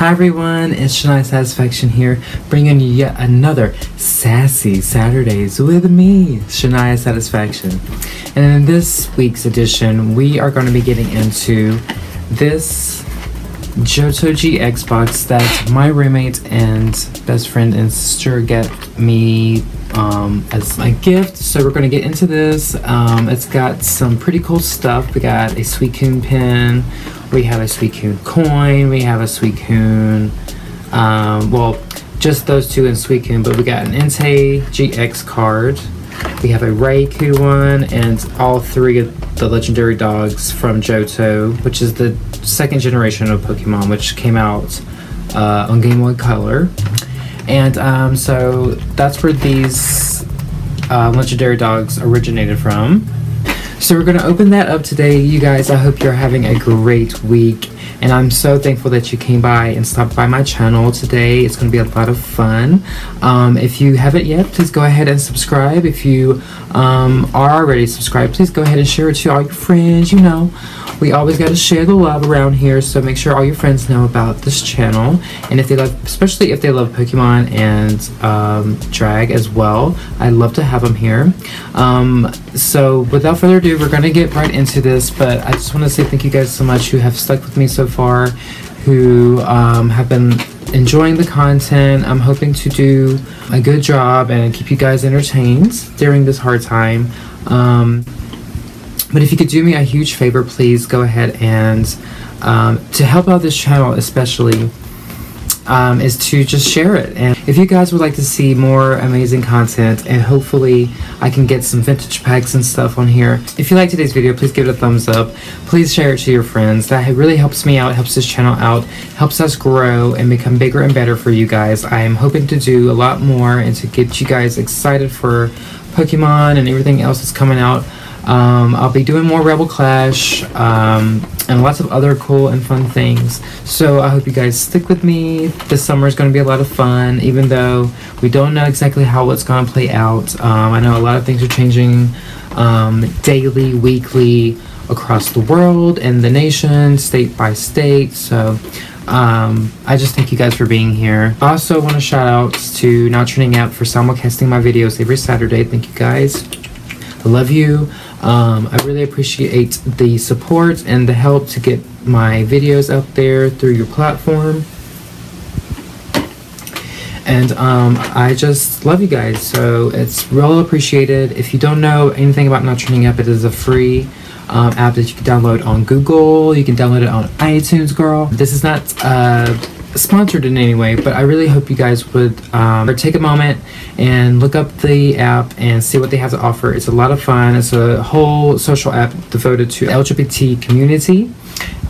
Hi everyone, it's Shania Satisfaction here, bringing you yet another sassy Saturdays with me, Shania Satisfaction. And in this week's edition, we are going to be getting into this Johto GX Box that my roommate and best friend and sister get me um, as my gift. So we're going to get into this. Um, it's got some pretty cool stuff. We got a Suicune pin we have a Suicune coin, we have a Suicune, um, well, just those two in Suicune, but we got an Entei GX card, we have a Raikou one, and all three of the legendary dogs from Johto, which is the second generation of Pokemon, which came out uh, on Game Boy Color. And um, so that's where these uh, legendary dogs originated from. So we're going to open that up today. You guys, I hope you're having a great week. And I'm so thankful that you came by and stopped by my channel today. It's going to be a lot of fun. Um, if you haven't yet, please go ahead and subscribe. If you um, are already subscribed, please go ahead and share it to all your friends. You know, we always got to share the love around here. So make sure all your friends know about this channel. And if they love, especially if they love Pokemon and um, Drag as well, I'd love to have them here. Um, so without further ado, we're going to get right into this. But I just want to say thank you guys so much who have stuck with me so far, who um, have been enjoying the content. I'm hoping to do a good job and keep you guys entertained during this hard time. Um, but if you could do me a huge favor, please go ahead and um, to help out this channel, especially. Um, is to just share it. And if you guys would like to see more amazing content and hopefully I can get some vintage packs and stuff on here. If you like today's video, please give it a thumbs up. Please share it to your friends. That really helps me out, helps this channel out, helps us grow and become bigger and better for you guys. I am hoping to do a lot more and to get you guys excited for Pokemon and everything else that's coming out. Um, I'll be doing more Rebel Clash um, and lots of other cool and fun things. So I hope you guys stick with me. This summer is going to be a lot of fun, even though we don't know exactly how it's going to play out. Um, I know a lot of things are changing um, daily, weekly, across the world and the nation, state by state. So um, I just thank you guys for being here. I also want to shout out to Now Trending App for simulcasting my videos every Saturday. Thank you guys. I love you. Um, I really appreciate the support and the help to get my videos out there through your platform. And um, I just love you guys, so it's real appreciated. If you don't know anything about Now Trending App, it is a free um, app that you can download on Google. You can download it on iTunes, girl. This is not uh, sponsored in any way, but I really hope you guys would um, take a moment and look up the app and see what they have to offer. It's a lot of fun. It's a whole social app devoted to LGBT community.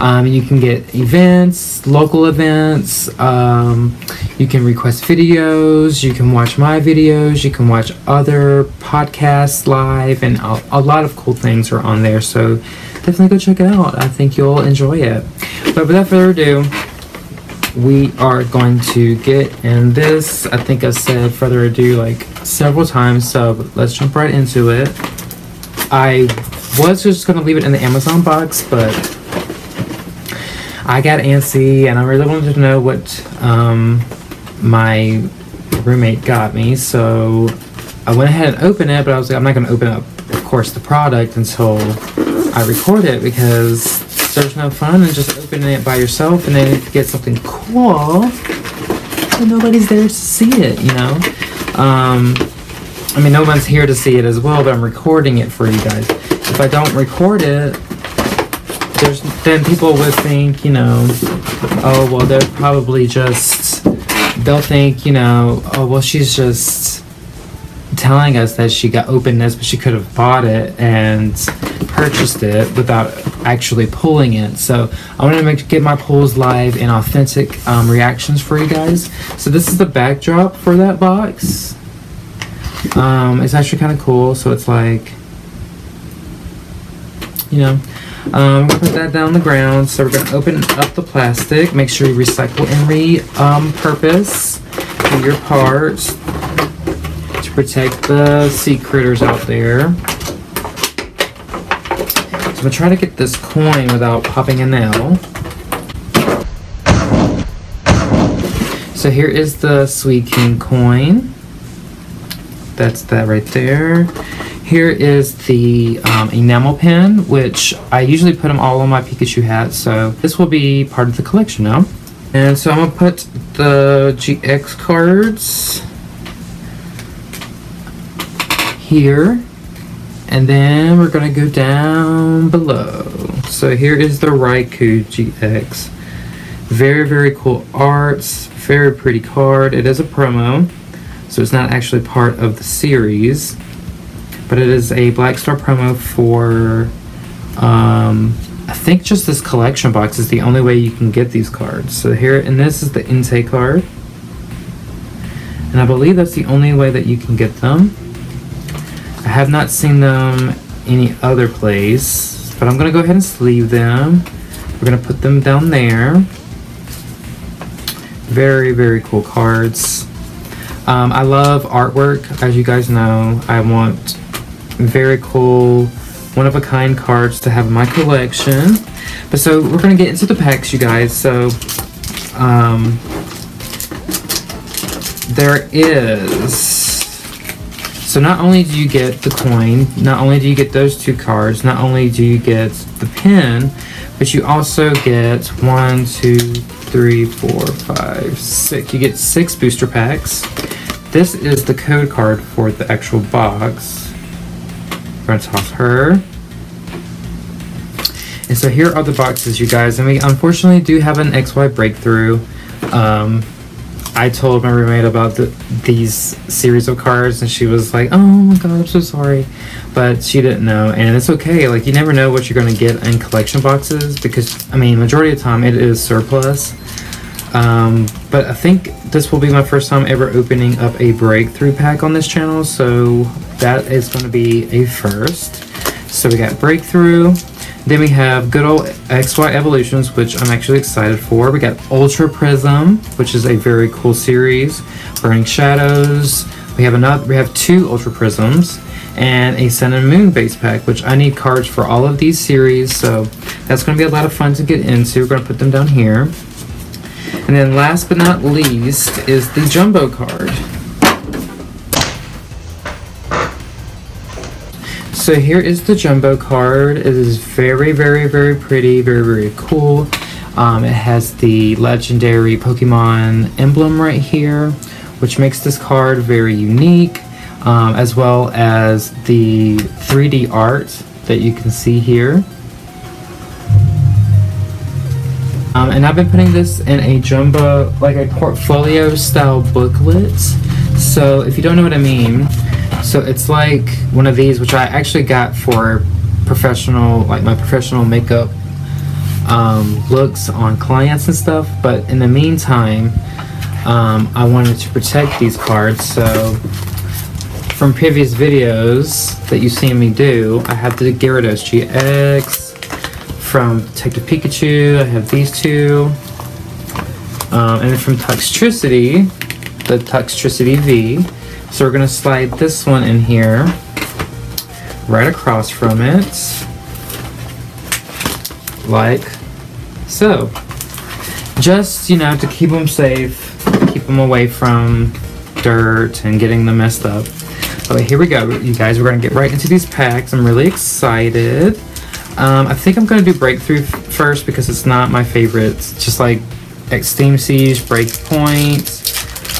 Um, you can get events, local events. Um, you can request videos. You can watch my videos. You can watch other podcasts live, and a, a lot of cool things are on there. So definitely go check it out. I think you'll enjoy it. But without further ado, we are going to get in this. I think I've said further ado like several times, so let's jump right into it. I was just gonna leave it in the Amazon box, but I got antsy and I really wanted to know what um, my roommate got me, so I went ahead and opened it, but I was like, I'm not gonna open up, of course, the product until I record it because there's no fun in just opening it by yourself and then you get something cool, then nobody's there to see it, you know? Um, I mean, no one's here to see it as well, but I'm recording it for you guys. If I don't record it, there's then people would think, you know, oh, well, they're probably just, they'll think, you know, oh, well, she's just telling us that she got opened this, but she could have bought it and purchased it without actually pulling it. So I wanted to make, get my pulls live and authentic um, reactions for you guys. So this is the backdrop for that box. Um, it's actually kind of cool. So it's like, you know, um, put that down on the ground. So we're gonna open up the plastic. Make sure you recycle and repurpose um, your parts to protect the sea critters out there. So I'm gonna try to get this coin without popping a nail. So here is the Suicune coin. That's that right there. Here is the um, enamel pin, which I usually put them all on my Pikachu hat, so this will be part of the collection now. And so I'm gonna put the GX cards here, and then we're gonna go down below. So here is the Raikou GX. Very, very cool arts, very pretty card. It is a promo, so it's not actually part of the series, but it is a Black Star promo for, um, I think just this collection box is the only way you can get these cards. So here, and this is the Entei card. And I believe that's the only way that you can get them. I have not seen them any other place, but I'm gonna go ahead and sleeve them. We're gonna put them down there. Very, very cool cards. Um, I love artwork, as you guys know. I want very cool, one-of-a-kind cards to have in my collection. But so we're gonna get into the packs, you guys. So um, there is so not only do you get the coin, not only do you get those two cards, not only do you get the pin, but you also get one, two, three, four, five, six. You get six booster packs. This is the code card for the actual box. We're gonna toss her. And so here are the boxes, you guys. And we unfortunately do have an XY breakthrough. Um, I told my roommate about the, these series of cards, and she was like, "Oh my god, I'm so sorry," but she didn't know, and it's okay. Like you never know what you're gonna get in collection boxes because I mean, majority of the time it is surplus. Um, but I think this will be my first time ever opening up a breakthrough pack on this channel, so that is going to be a first. So we got breakthrough. Then we have good old XY Evolutions, which I'm actually excited for. We got Ultra Prism, which is a very cool series. Burning Shadows. We have another. We have two Ultra Prisms and a Sun and Moon base pack, which I need cards for all of these series. So that's going to be a lot of fun to get into. We're going to put them down here. And then last but not least is the Jumbo card. So here is the jumbo card. It is very, very, very pretty, very, very cool. Um, it has the legendary Pokemon emblem right here, which makes this card very unique, um, as well as the 3D art that you can see here. Um, and I've been putting this in a jumbo, like a portfolio style booklet. So if you don't know what I mean, so it's like one of these, which I actually got for professional, like my professional makeup um, looks on clients and stuff. But in the meantime, um, I wanted to protect these cards. So from previous videos that you've seen me do, I have the Gyarados GX. From Detective Pikachu, I have these two. Um, and then from Toxtricity, the Toxtricity V. So we're going to slide this one in here, right across from it, like so. Just, you know, to keep them safe, keep them away from dirt and getting them messed up. Okay, here we go, you guys. We're going to get right into these packs. I'm really excited. Um, I think I'm going to do Breakthrough first because it's not my favorite. It's just like Extreme Siege, Breakpoint,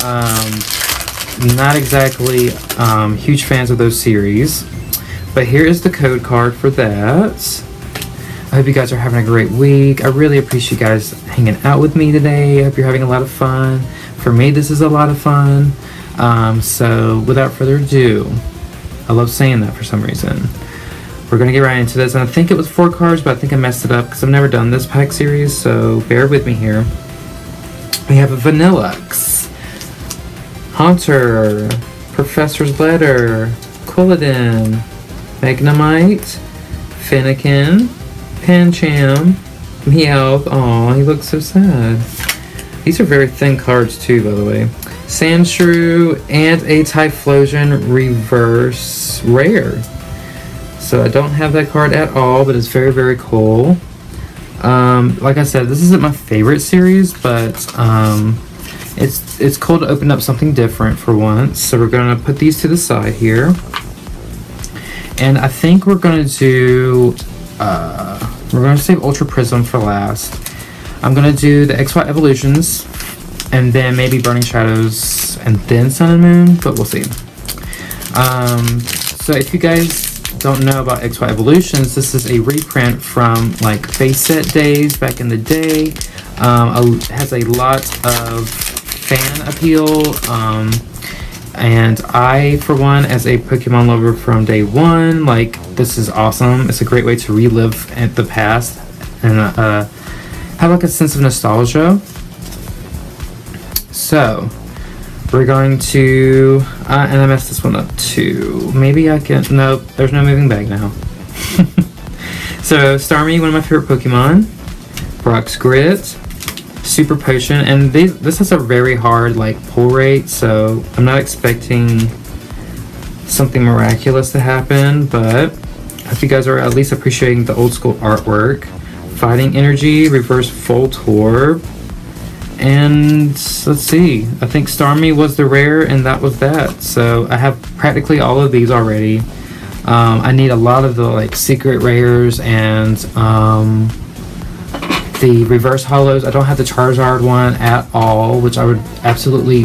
um, not exactly um, huge fans of those series, but here is the code card for that. I hope you guys are having a great week. I really appreciate you guys hanging out with me today. I hope you're having a lot of fun. For me, this is a lot of fun. Um, so, without further ado, I love saying that for some reason. We're going to get right into this. And I think it was four cards, but I think I messed it up because I've never done this pack series, so bear with me here. We have a Vanilluxe. Haunter, Professor's Letter, Quilladin, Magnemite, Fennekin, Pancham, Meowth. Aw, he looks so sad. These are very thin cards too, by the way. Sandshrew and a Typhlosion Reverse Rare. So I don't have that card at all, but it's very, very cool. Um, like I said, this isn't my favorite series, but um, It's it's cool to open up something different for once. So we're gonna put these to the side here. And I think we're gonna do uh, we're gonna save Ultra Prism for last. I'm gonna do the XY Evolutions and then maybe Burning Shadows and then Sun and Moon, but we'll see. Um, so if you guys don't know about XY Evolutions, this is a reprint from like base set days back in the day. Um, a, has a lot of fan appeal. Um, and I, for one, as a Pokemon lover from day one, like this is awesome. It's a great way to relive at the past and uh, have like a sense of nostalgia. So, we're going to, uh, and I messed this one up too. Maybe I can, nope, there's no moving bag now. so, Starmie, one of my favorite Pokemon. Brock's Grit, super potion and this has a very hard like pull rate so i'm not expecting something miraculous to happen but i hope you guys are at least appreciating the old school artwork. Fighting energy reverse Voltorb and let's see. I think starmie was the rare and that was that. So i have practically all of these already. Um, i need a lot of the like secret rares and um, the reverse hollows. I don't have the Charizard one at all, which I would absolutely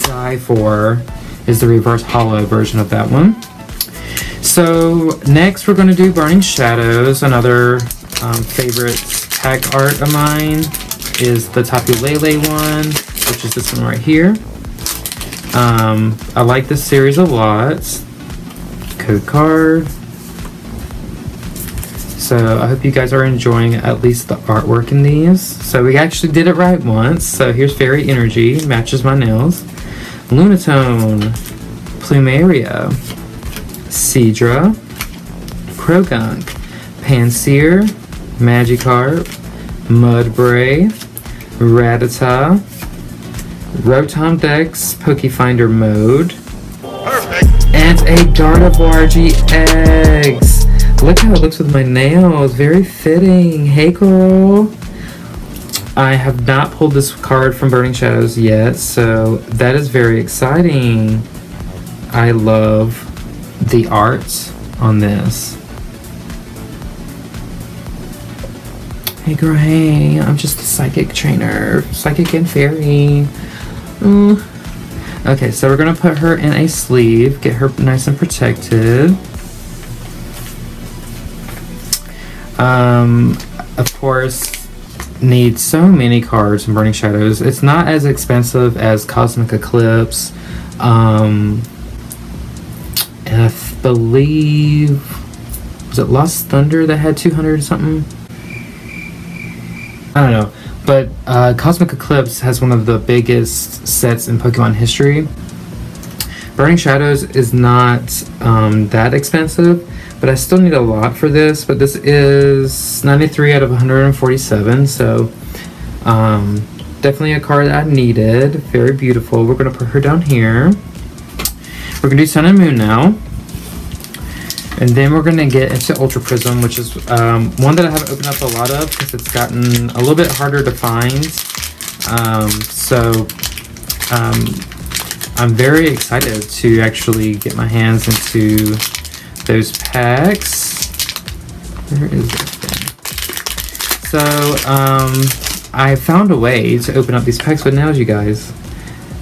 die for, is the reverse hollow version of that one. So next we're going to do Burning Shadows. Another um, favorite tag art of mine is the Tapu Lele one, which is this one right here. Um, I like this series a lot. Code card. So I hope you guys are enjoying at least the artwork in these. So we actually did it right once. So here's Fairy Energy, matches my nails. Lunatone, Plumeria, Seadra, Croagunk, Pansear, Magikarp, Mudbray, Rattata, Rotom Dex Pokefinder mode, Perfect. and a Gardevoir GX. Look how it looks with my nails. Very fitting. Hey, girl. I have not pulled this card from Burning Shadows yet, so that is very exciting. I love the art on this. Hey girl, hey, I'm just a psychic trainer, psychic and fairy. Mm. Okay, so we're gonna put her in a sleeve, get her nice and protected. Um, of course, needs so many cards in Burning Shadows. It's not as expensive as Cosmic Eclipse. Um, I believe was it Lost Thunder that had 200 something? I don't know. But uh, Cosmic Eclipse has one of the biggest sets in Pokemon history. Burning Shadows is not um, that expensive, but I still need a lot for this. But this is 93 out of 147, so um, definitely a card that I needed. Very beautiful. We're going to put her down here. We're going to do Sun and Moon now. And then we're going to get into Ultra Prism, which is um, one that I haven't opened up a lot of because it's gotten a little bit harder to find. Um, so um, I'm very excited to actually get my hands into those packs. Where is that thing? So, um, I found a way to open up these packs with nails, you guys.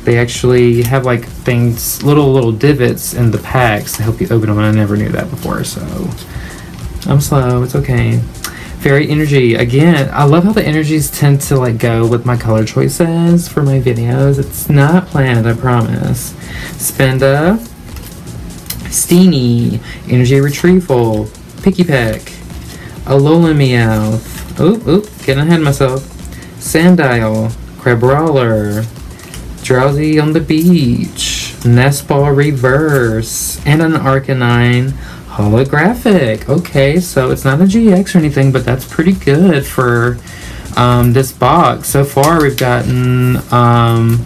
They actually have like things, little little divots in the packs to help you open them, and I never knew that before, so I'm slow, it's okay. Fairy Energy. Again, I love how the energies tend to like go with my color choices for my videos. It's not planned, I promise. Spinda. Steenee. Energy Retrieval. Pikipek. Alola Meowth. Oop, oop, getting ahead of myself. Sandile. Crabrawler. Drowsy on the Beach. Nestball Reverse. And an Arcanine holographic. Okay, so it's not a GX or anything, but that's pretty good for um, this box. So far, we've gotten, um,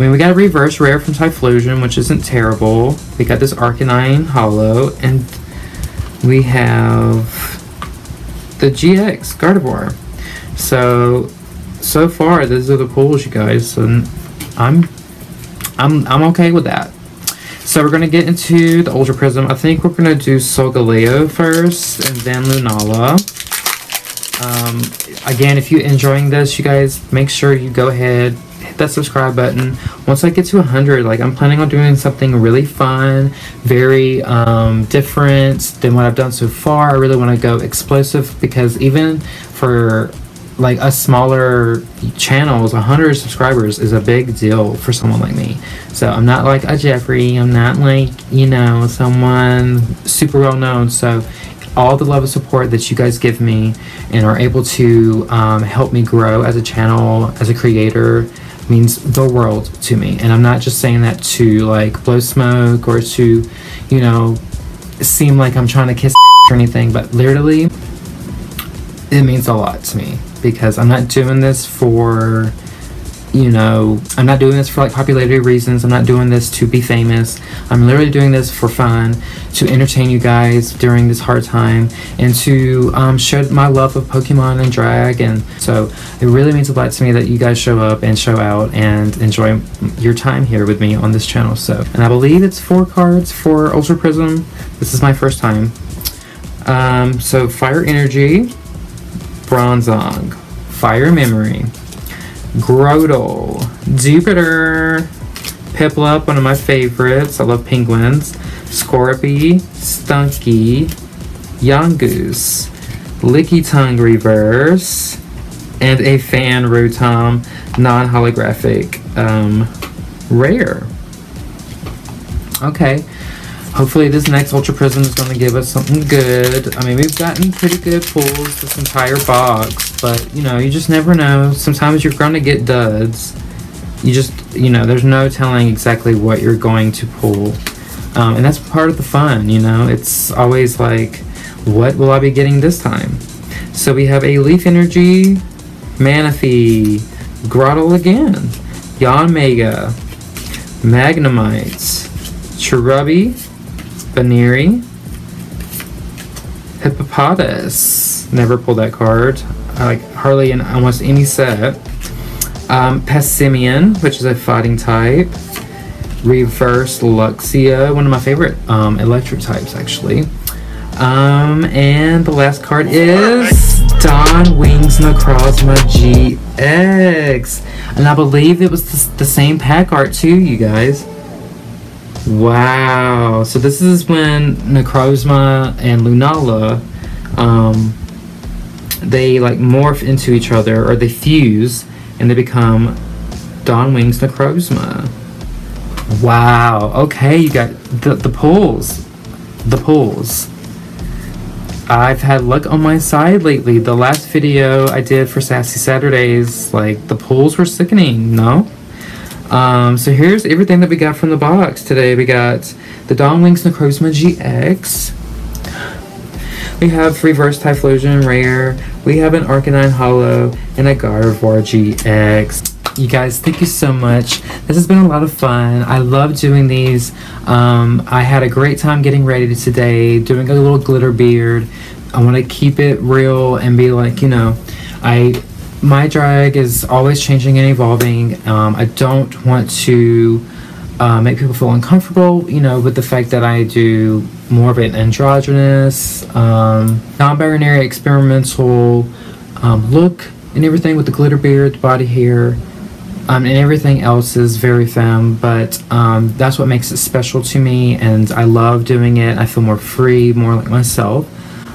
I mean, we got a reverse rare from Typhlosion, which isn't terrible. We got this Arcanine Hollow, and we have the GX Gardevoir. So so far, these are the pulls, you guys. And I'm, I'm, I'm okay with that. So we're gonna get into the Ultra Prism. I think we're gonna do Solgaleo first, and then Lunala. Um, again, if you're enjoying this, you guys, make sure you go ahead, that subscribe button. Once I get to 100, like I'm planning on doing something really fun, very um, different than what I've done so far. I really want to go explosive because even for like a smaller channels 100 subscribers is a big deal for someone like me so i'm not like a jeffree i'm not like you know someone super well known so all the love and support that you guys give me and are able to um, help me grow as a channel as a creator means the world to me. And i'm not just saying that to like blow smoke or to you know seem like i'm trying to kiss or anything but literally it means a lot to me because I'm not doing this for you know, I'm not doing this for like popularity reasons. I'm not doing this to be famous. I'm literally doing this for fun, to entertain you guys during this hard time, and to um, show my love of Pokemon and drag. And so it really means a lot to me that you guys show up and show out and enjoy your time here with me on this channel. So, and I believe it's four cards for Ultra Prism. This is my first time. Um, so Fire Energy, Bronzong, Fire Memory, Grotle, Jupiter, Piplup, one of my favorites. I love penguins. Skorupi, Stunky, Yungoos, Licky Tongue Reverse, and a Fan Rotom non-holographic um, rare. Okay. Hopefully this next Ultra Prism is going to give us something good. I mean, we've gotten pretty good pulls this entire box, but, you know, you just never know. Sometimes you're going to get duds. You just, you know, there's no telling exactly what you're going to pull. Um, and that's part of the fun, you know? It's always like, what will I be getting this time? So we have a Leaf Energy, Manaphy, Grotle again, Yanmega, Magnemite, Cherubi, Buneary. Hippopotas. Never pulled that card. I like hardly in almost any set. Um, Passimian, which is a fighting type. Reverse Luxio, one of my favorite um, electric types actually. Um, and the last card is Dawn Wings Necrozma GX. And I believe it was the, the same pack art too, you guys. Wow. So this is when Necrozma and Lunala, um, they like morph into each other or they fuse and they become Dawn Wings Necrozma. Wow. Okay, you got the, the pulls. The pulls. I've had luck on my side lately. The last video I did for Sassy Saturdays, like the pulls were sickening, no? Um, so here's everything that we got from the box today. We got the Dawn Wings Necrozma GX. We have Reverse Typhlosion Rare. We have an Arcanine Hollow and a Gardevoir GX. You guys, thank you so much. This has been a lot of fun. I love doing these. Um, I had a great time getting ready today, doing a little glitter beard. I want to keep it real and be like, you know, I my drag is always changing and evolving. Um, I don't want to uh, make people feel uncomfortable, you know, with the fact that I do more of an androgynous, um, non-binary experimental um, look and everything with the glitter beard, body hair, um, and everything else is very femme, but um, that's what makes it special to me, and I love doing it. I feel more free, more like myself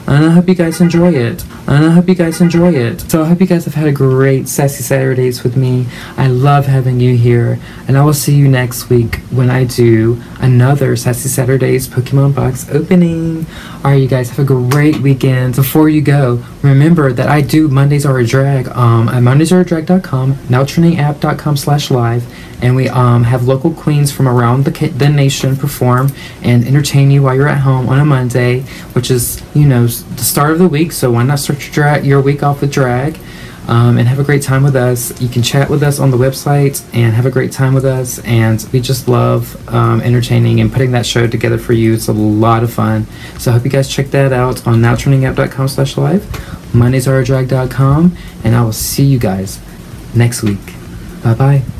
and I hope you guys enjoy it. And I hope you guys enjoy it. So I hope you guys have had a great Sassy Saturdays with me. I love having you here. And I will see you next week when I do another Sassy Saturdays Pokemon box opening. Alright, you guys have a great weekend. Before you go, remember that I do Mondays Are a Drag um, at mondaysareadrag.com, nowtrendingapp.com slash live and we um, have local queens from around the, the nation perform and entertain you while you're at home on a Monday, which is, you know, the start of the week. So why not start your, drag, your week off with drag um, and have a great time with us? You can chat with us on the website and have a great time with us. And we just love um, entertaining and putting that show together for you. It's a lot of fun. So I hope you guys check that out on nowtrendingapp.com slash live, mondaysaredrag.com, and I will see you guys next week. Bye bye.